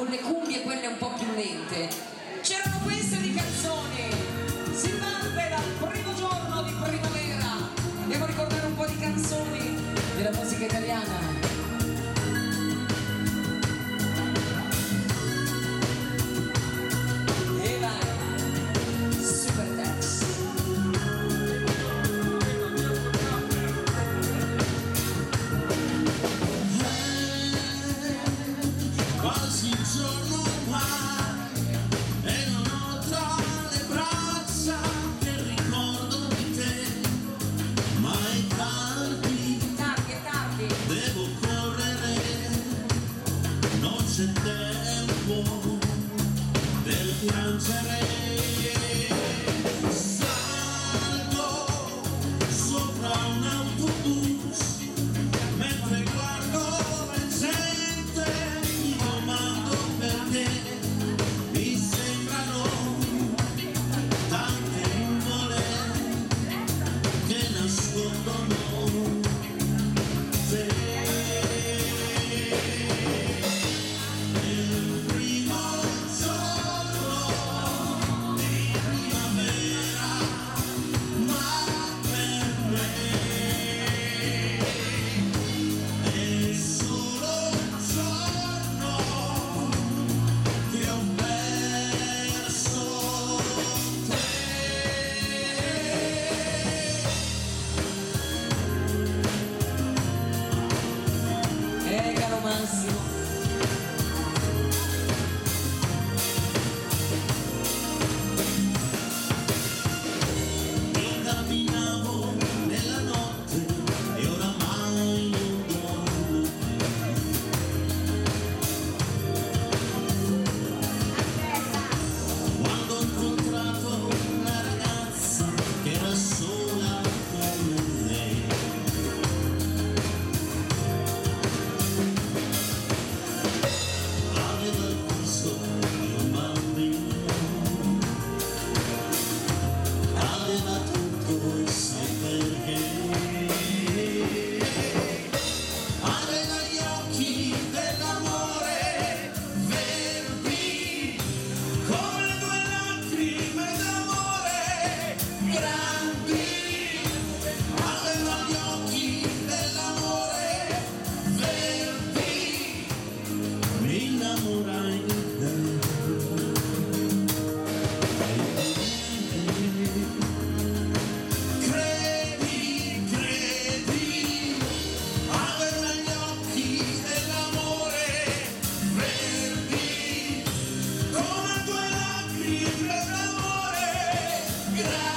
con le cumbie quelle un po' libero d'amore, grazie.